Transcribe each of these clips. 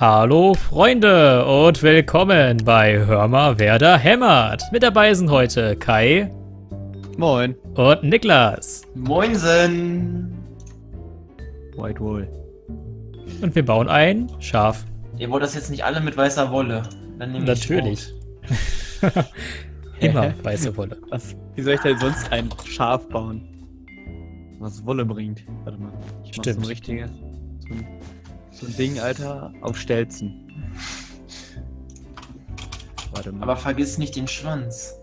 Hallo Freunde und willkommen bei Hör mal, wer da hämmert. Mit dabei sind heute Kai Moin. und Niklas. Moinsen! White Wall. Und wir bauen ein Schaf. Ihr wollt das jetzt nicht alle mit weißer Wolle. Dann nehme ich Natürlich. rot. Immer weiße Wolle. Was, wie soll ich denn sonst ein Schaf bauen? Was Wolle bringt. Warte mal. Ich mach so Stimmt. ein richtiges. So ein, so ein Ding, Alter, auf Stelzen. Warte mal. Aber vergiss nicht den Schwanz.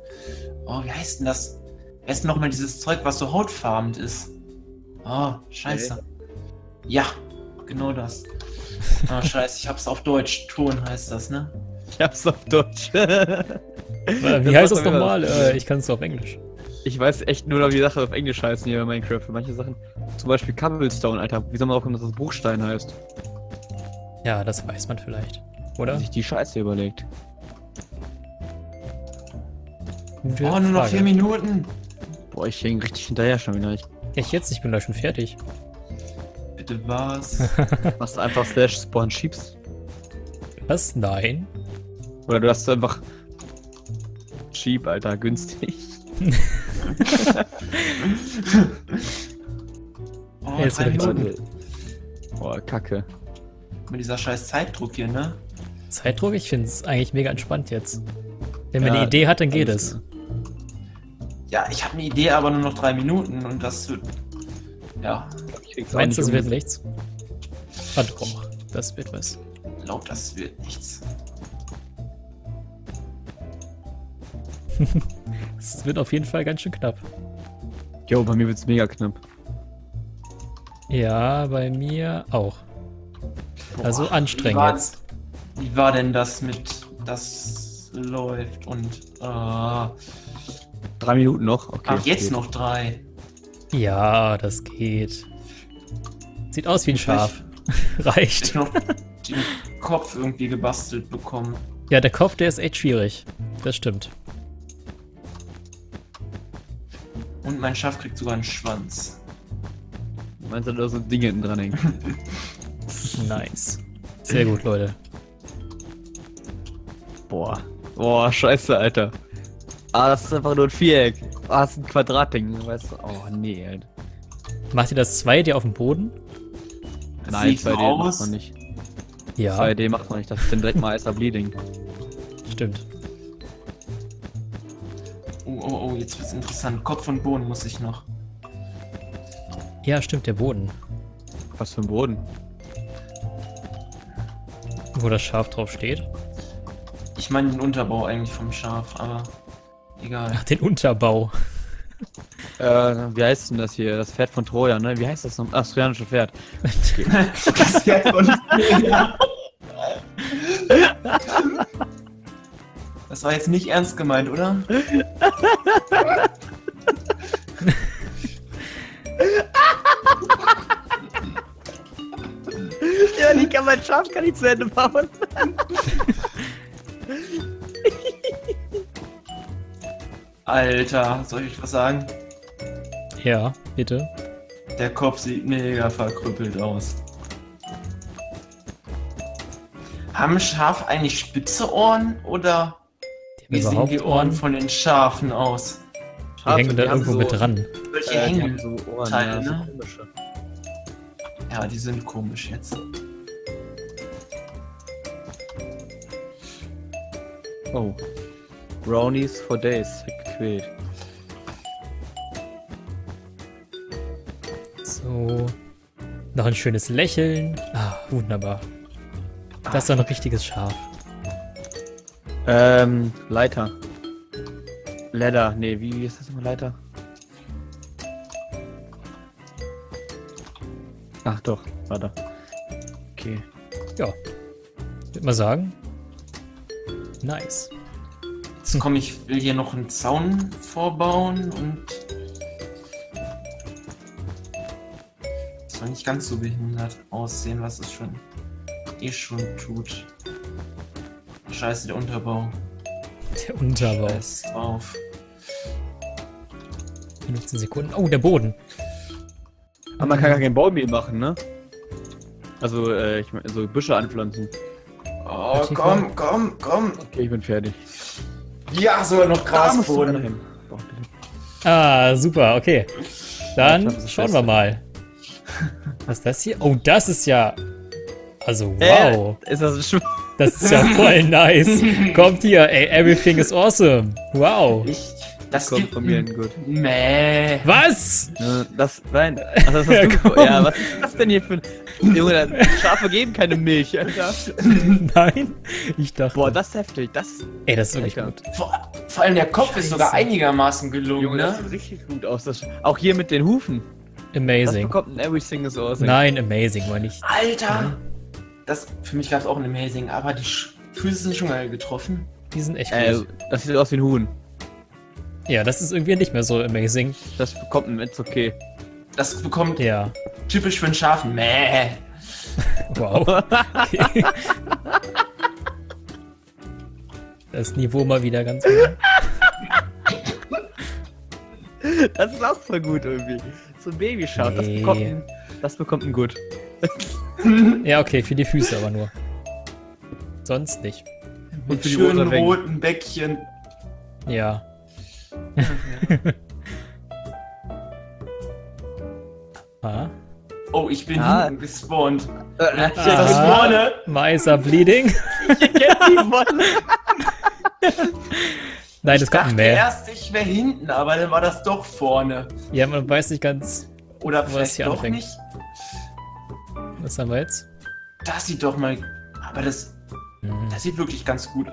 Oh, wie heißt denn das? Ist nochmal dieses Zeug, was so hautfarbend ist? Oh, scheiße. Ja, genau das. Oh, scheiße, ich hab's auf Deutsch. Ton heißt das, ne? ich hab's auf Deutsch. Wie heißt das nochmal? Äh, ich kann es auf Englisch. Ich weiß echt nur noch, wie Sachen auf Englisch heißen hier bei Minecraft. Für manche Sachen. Zum Beispiel Cobblestone, Alter. Wie soll man aufkommen, dass das Bruchstein heißt? Ja, das weiß man vielleicht. Wenn Oder? sich die Scheiße überlegt. Gute Oh, nur noch vier Minuten. Boah, ich hänge richtig hinterher schon wieder. Ich Echt jetzt? Ich bin gleich schon fertig. Bitte was? machst du einfach Slash Spawn Sheeps. Was? Nein. Oder du hast einfach cheap, Alter, günstig. Oh, wieder richtig Minuten. Boah, Kacke. Mit dieser scheiß Zeitdruck hier, ne? Zeitdruck? Ich finde es eigentlich mega entspannt jetzt. Wenn man Ja, eine Idee hat, dann geht es. Ja, ich habe eine Idee, aber nur noch drei Minuten und das wird. Ja, Ich Meinst du, das wird nichts? Ah doch, das wird was. glaub, das wird nichts. Es wird auf jeden Fall ganz schön knapp. Jo, bei mir wird's mega knapp. Ja, bei mir auch. Also Boah, anstrengend wie war- jetzt. Wie war denn das mit das läuft und äh, Drei Minuten noch? Okay. ach jetzt geht. noch drei. Ja, das geht. Sieht aus wie ein Schaf. Ich Reicht. noch den Kopf irgendwie gebastelt bekommen. Ja, der Kopf, der ist echt schwierig. Das stimmt. Und mein Schaf kriegt sogar einen Schwanz. Meinst du, da so Dinge hinten dran hängen? Nice. Sehr gut, Leute. Boah. Boah, scheiße, Alter. Ah, das ist einfach nur ein Viereck. Ah, das ist ein Quadratding, weißt du? Oh, nee, Alter. Macht ihr das 2D auf dem Boden? Das Nein, sieht so 2D macht man nicht. Ja, 2D macht man nicht, das ist dann direkt mal Icer Bleeding. stimmt. Oh, oh, oh, jetzt wird's interessant. Kopf und Boden muss ich noch. Ja, stimmt, der Boden. Was für ein Boden? Wo das Schaf drauf steht. Ich meine den Unterbau eigentlich vom Schaf, aber egal. Ach, den Unterbau. Äh, wie heißt denn das hier? Das Pferd von Troja, ne? Wie heißt das noch? Ach, das trojanische Pferd. das Pferd von Das war jetzt nicht ernst gemeint, oder? Ja, die kann mein Schaf kann ich zu Ende bauen. Alter, soll ich was sagen? Ja, bitte. Der Kopf sieht mega verkrüppelt aus. Haben Schafe eigentlich spitze Ohren oder Die wie sehen die Ohren von den Schafen aus? Die hängen da die irgendwo so- mit dran. Welche Äh, die hängen? haben so Ohren, Teile, ja, so ne? komische. Ja, die sind komisch jetzt. Oh. Brownies for days. Quält. So. Noch ein schönes Lächeln. Ah, wunderbar. Das ist doch ein richtiges Schaf. Ähm, Leiter. Ladder. Nee, wie, wie ist das immer Leiter? Ach doch, warte. Okay. Ja. Würde mal sagen. Nice. Jetzt komm, ich will hier noch einen Zaun vorbauen und. Soll nicht ganz so behindert aussehen, was es schon eh schon tut. Scheiße, der Unterbau. Der Unterbau. Scheiß drauf. 15 Sekunden. Oh, der Boden. Aber man kann gar kein Baumehl machen, ne? Also, äh, ich meine, so Büsche anpflanzen. Oh, komm, komm, komm. Okay, ich bin fertig. Ja, sogar noch Grasboden. Ah, super, okay. Dann glaub, schauen wir mal. Was ist das hier? Oh, das ist ja... Also, Äh, wow. ist das ein Das ist ja voll nice. Kommt hier, ey, everything is awesome. Wow. Ich, das Kommt gibt von mir ein gut. Mäh. Was? Ne, Das, nein. Ach, das Ja, du. komm. Ja, was ist das denn hier für ein. Junge, das- Schafe geben keine Milch, Alter. Nein? Ich dachte... Boah, das ist heftig. Das ey, das ist wirklich Alter. gut. Vor, vor allem der Kopf ist sogar Scheiße. einigermaßen gelungen, Junge, das ne? sieht richtig gut aus. Das, auch hier mit den Hufen. Das Amazing. bekommt ein Everything is awesome. Nein, amazing, meine ich. Alter! Das, für mich gab es auch ein Amazing, aber die Füße sind schon mal getroffen. Die sind echt Äh, gut. das sieht aus wie ein Huhn. Ja, das ist irgendwie nicht mehr so amazing. Das bekommt ein It's okay. Das bekommt Ja. typisch für ein Schaf. Mäh. Wow. Okay. Das Niveau mal wieder ganz gut. Das ist auch voll gut irgendwie. So ein Babyschaf, das Nee. bekommt ein, das bekommt ein Gut. Ja, okay, für die Füße aber nur. Sonst nicht. Mit für die schönen roten Bäckchen. Ja. ah. Oh, ich bin Ah. hinten gespawnt. Äh, Ist das Ah. vorne? Meiser Bleeding. Nein, das Ich kommt mehr. erst, ich wäre hinten, aber dann war das doch vorne. Ja, man weiß nicht ganz, Oder Wo das hier doch anfängt. nicht. was haben wir jetzt? Das sieht doch mal. Aber das, Hm. das sieht wirklich ganz gut.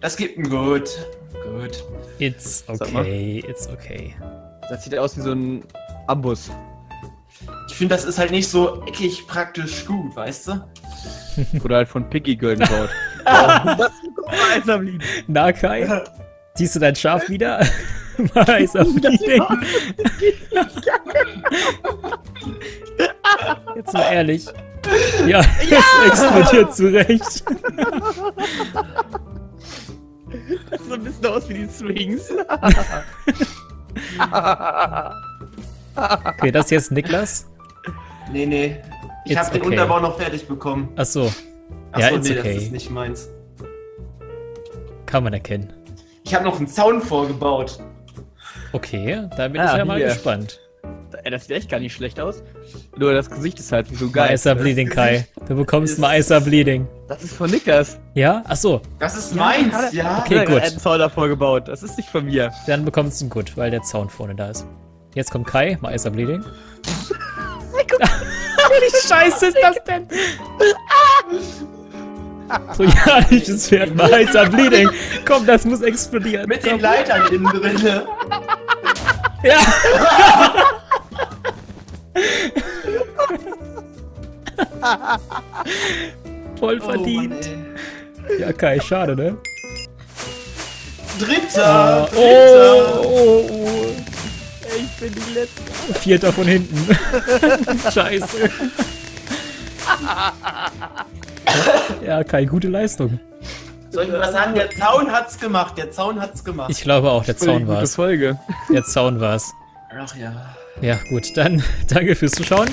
Das gibt ein Gut. Gut. It's okay, it's okay. Das sieht aus wie so ein Ambus. Ich finde, das ist halt nicht so eckig praktisch gut, weißt du? Oder halt von Piggy Girl gebaut. das ist am Lied. Na, Kai? Siehst du dein Schaf wieder? Meiser Bleeding. Jetzt mal ehrlich. Ja, es explodiert zurecht. Bisschen aus wie die Swings. Okay, das hier ist Niklas. Nee, nee. Ich It's habe den okay. Unterbau noch fertig bekommen. Ach so, Achso, Ja, it's nee, okay. das ist nicht meins. kann man erkennen. Ich habe noch einen Zaun vorgebaut. Okay, da bin Ah, ich ja mal hier. gespannt. Ey, das sieht echt gar nicht schlecht aus. Nur das Gesicht ist halt so geil. Meiser Bleeding, das Kai. Du bekommst ist- Meiser Bleeding. Das ist von Niklas. Ja? Ach so, Das ist Ja, meins, er- ja. Okay, Er hat gut. einen Zaun davor gebaut. Das ist nicht von mir. dann bekommst du einen Gut, weil der Zaun vorne da ist. Jetzt kommt Kai, Meiser Bleeding. Wie scheiße ist das denn? Trojanisches Pferd, Meiser Bleeding. Komm, das muss explodieren. Mit den Leitern innen drin. Ja. Voll verdient. ja, Kai, schade, ne? Dritter! oh, Dritter! oh, oh. Ich bin die Letzte. Vierter von hinten. Scheiße. ja, Kai, gute Leistung. Soll ich mal sagen, der Zaun hat's gemacht. Der Zaun hat's gemacht. Ich glaube auch, der Zaun war's. Folge. Der Zaun war's. Ach ja. Ja, gut, dann danke fürs Zuschauen.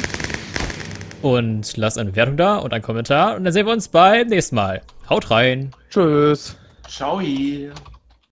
Und lasst eine Bewertung da und einen Kommentar. Und dann sehen wir uns beim nächsten Mal. Haut rein. Tschüss. Ciao.